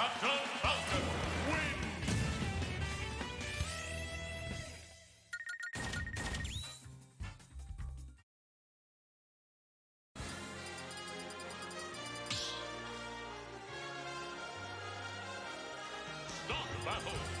Captain Falcon wins! Stock battle!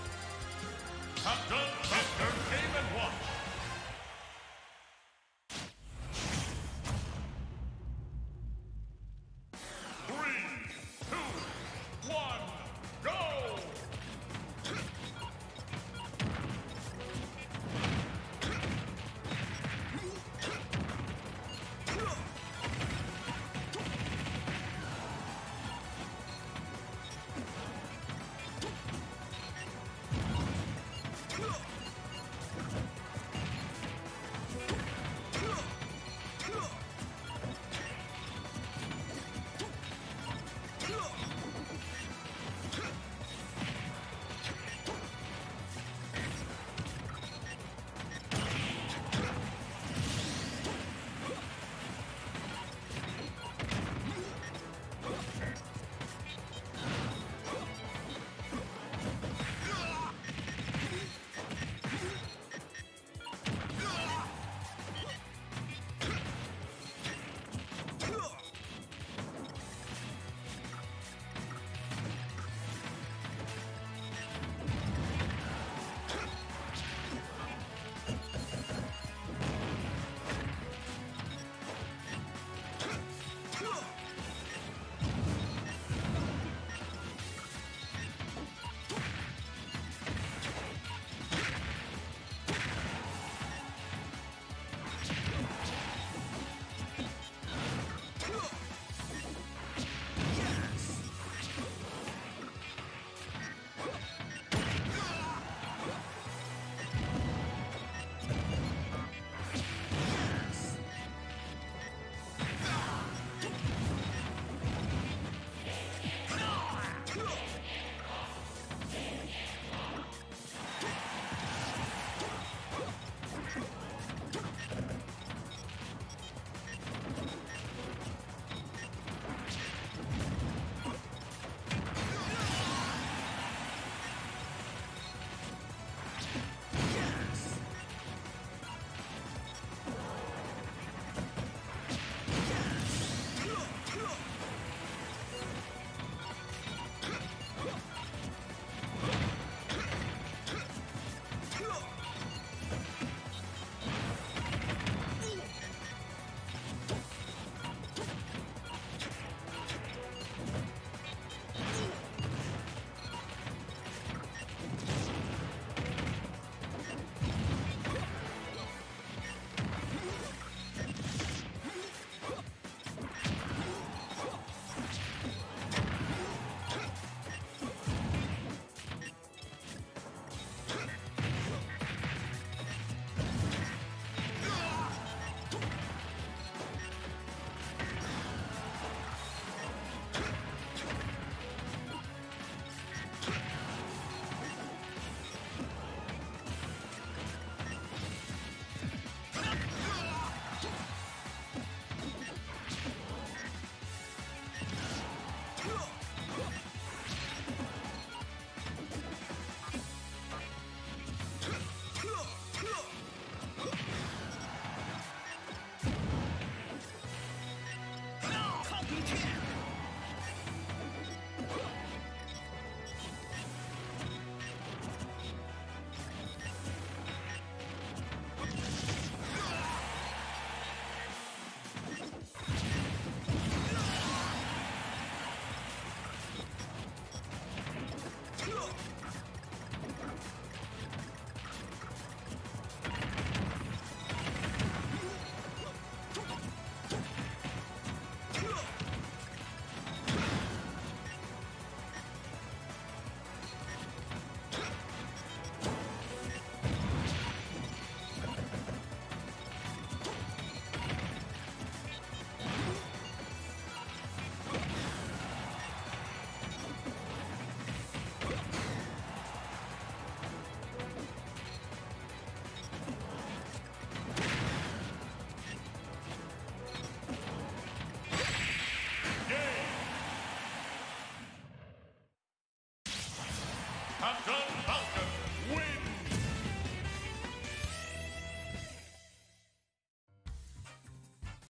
Come.